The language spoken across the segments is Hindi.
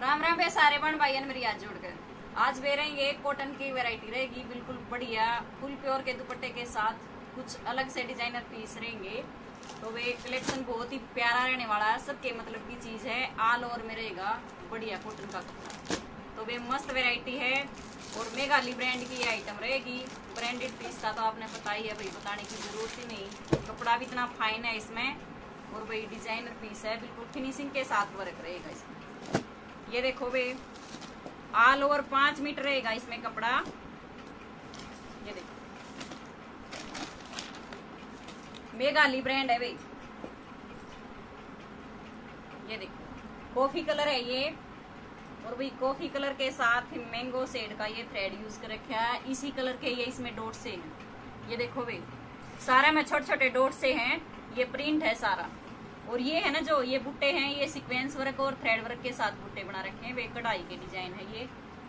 राम राम भाई सारे बन भाई मेरी आज जोड़कर आज वे रहेंगे कॉटन की वैरायटी रहेगी बिल्कुल बढ़िया, फुल प्योर के दुपट्टे के साथ कुछ अलग से डिज़ाइनर पीस रहेंगे। तो वे कलेक्शन बहुत ही प्यारा रहने वाला है, सबके मतलब की चीज़ है ऑल ओवर में रहेगा, बढ़िया कॉटन का कपड़ा तो वे मस्त वेरायटी है, और मेघाली ब्रांड की आइटम रहेगी। ब्रांडेड पीस का तो आपने पता ही है भाई, बताने की ज़रूरत ही नहीं। कपड़ा भी इतना फाइन है इसमें, और भाई डिज़ाइनर पीस है, बिल्कुल फिनिशिंग के साथ वर्क रहेगा इसमें। ये देखो भाई ऑल ओवर पाँच मीटर रहेगा इसमें कपड़ा। ये देखो। मेघाली ब्रांड है भाई ये देखो। कॉफ़ी कलर है ये। और भाई कॉफ़ी कलर के साथ मैंगो सेड का ये थ्रेड यूज़ कर रखा है। इसी कलर के ये इसमें डॉट से हैं। ये देखो भाई सारे में छोटे छोटे डॉट से हैं। ये प्रिंट है सारा। और ये है ना जो ये बुट्टे हैं, ये सीक्वेंस वर्क और थ्रेड वर्क के साथ बुट्टे बना रखे हैं। वे कढ़ाई के डिज़ाइन है ये।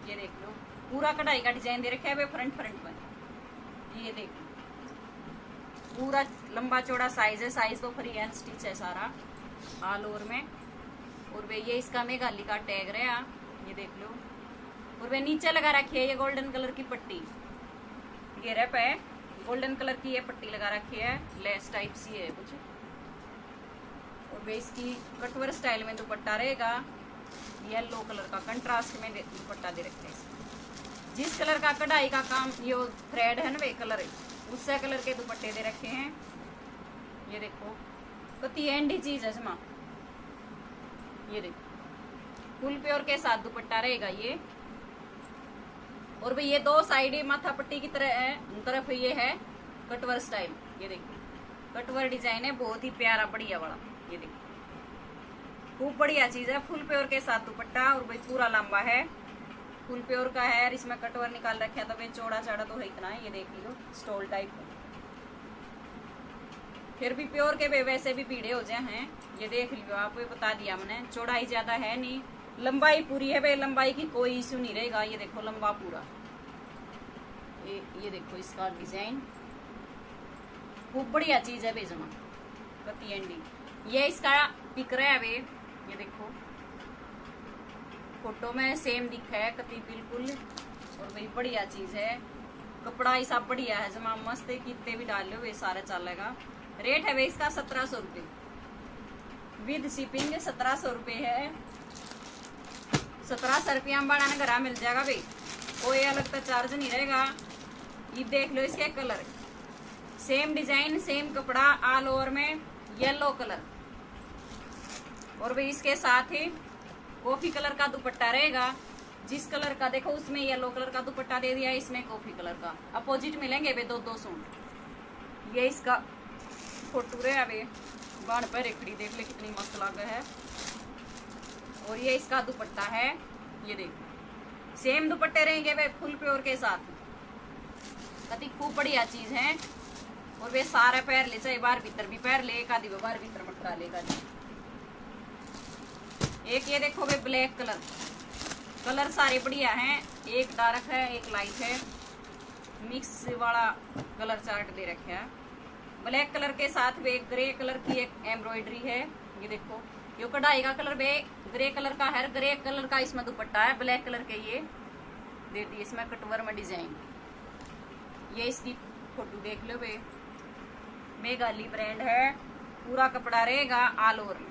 ये देख लो। पूरा कढ़ाई का डिज़ाइन दे रखा है वे फ्रंट फ्रंट पर। ये देख लो। पूरा लंबा चौड़ा साइज़ है। साइज़ तो फ्री हैंड स्टिच है सारा ऑल ओवर में। और वे ये इसका मेघाली का टैग रहा ये देख लो। और वे नीचे लगा रखी है ये गोल्डन कलर की पट्टी। ये रेप है। गोल्डन कलर की ये पट्टी लगा रखी है। लेस टाइप सी है कुछ। और वे इसकी कटवर स्टाइल में दुपट्टा रहेगा। येलो कलर का कंट्रास्ट में दुपट्टा दे रखे हैं जिस कलर का कढ़ाई का काम, ये थ्रेड है ना वे कलर, उससे कलर के दुपट्टे दे रखे हैं। ये देखो, कति एंडी चीज़ है जमा ये देखो, फुल प्योर के साथ दुपट्टा रहेगा ये। और भाई, ये दो साइड माथा पट्टी की तरह है तरफ़ ये है कटवर स्टाइल ये देखो कटवर डिज़ाइन है, बहुत ही प्यारा, बढ़िया वाला। ये देखो खूब बढ़िया चीज़ है, फुल प्योर के साथ दुपट्टा, और भाई पूरा लंबा है। फुल प्योर का है, और इसमें कटवर निकाल रखा तो भाई चौड़ा चौड़ा तो है इतना है, ये देख लो स्टोल टाइप। फिर भी प्योर के वे वैसे भी पीड़े हो जाए हैं, ये देख लियो आप बता दिया मैंने चौड़ाई ज़्यादा है नहीं, लंबाई पूरी है भाई, लंबाई की कोई इश्यू नहीं रहेगा, ये देखो लंबा पूरा। ये ये देखो इसका डिज़ाइन। खूब बढ़िया चीज़ है बेजमा कती एंडी ये इसका पिक रहा है वे ये देखो। फ़ोटो में सेम दिखा है कति बिल्कुल। और भाई, बढ़िया चीज़ है। कपड़ा सब बढ़िया है, जमा मस्त है, कितने भी डाल लो वे सारा चलेगा। रेट है वे इसका सत्रह सौ रुपये विद शिपिंग सत्रह सौ रुपये है। सत्रह सौ रुपया बनाने घर मिल जाएगा भाई। कोई अलग तो चार्ज नहीं रहेगा। ये देख लो इसके कलर सेम डिज़ाइन सेम कपड़ा ऑल ओवर में येलो कलर और भाई इसके साथ ही कॉफ़ी कलर का दुपट्टा रहेगा। जिस कलर का, देखो उसमें येलो कलर का दुपट्टा दे दिया इसमें कॉफ़ी कलर का। अपोजिट मिलेंगे वे दो दो सूट। ये इसका फ़ोटो रहे अभी बाण पर रेखड़ी देख ले कितनी मस्त लग है। और ये इसका दुपट्टा है, ये देखो। सेम दुपट्टे रहेंगे वे फुल प्योर के साथ। कति खूब बढ़िया चीज़ है। और वे सारे पैर ले, चाहे बार भीतर भी पैर ले, एक आदि बार भीतर मटरा लेगा एक ये देखो भाई ब्लैक कलर कलर सारे बढ़िया हैं। एक डार्क है, एक लाइट है। मिक्स वाला कलर चार्ट दे रखे है। ब्लैक कलर के साथ वे ग्रे कलर की एक एम्ब्रॉयडरी है। ये देखो। ये कढ़ाई का कलर वे ग्रे कलर का है। ग्रे कलर का इसमें दुपट्टा है ब्लैक कलर के ये। दे दी इसमें कटवर में डिज़ाइन ये इसकी फ़ोटो देख लो वे मेघाली ब्रांड है। पूरा कपड़ा रहेगा ऑल ओवर में।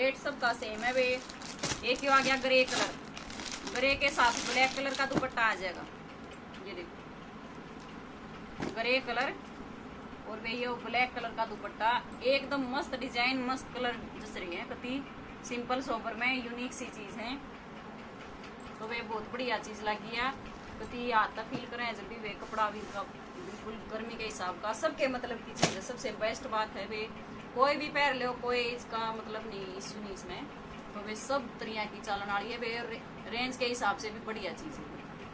रेट सबका सेम है वे। एक आ गया ग्रे कलर ग्रे के साथ ब्लैक कलर का दुपट्टा आ जाएगा। ये देखो। ग्रे कलर और वे ये ब्लैक कलर का दुपट्टा एकदम मस्त डिज़ाइन मस्त कलर जस रही है कति सिंपल सोबर में यूनिक सी चीज़ है। तो वे बहुत बढ़िया चीज़ लगी है। कति आता फील करें जब भी वे कपड़ा भी बिल्कुल गर्मी के हिसाब का सबके मतलब की चीज़ है। सबसे बेस्ट बात है वे, कोई भी पैर लो, कोई इसका मतलब नहीं इशू नहीं इसमें। तो वे सब तरिया की चालन आ रही है। वे रेंज के हिसाब से भी बढ़िया चीज़ है।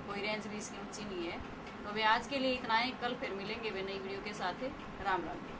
कोई रेंज भी इसकी ऊँची नहीं है। तो वे आज के लिए इतना ही। कल फिर मिलेंगे वे नई वीडियो के साथ। राम राम।